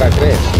Drag Race.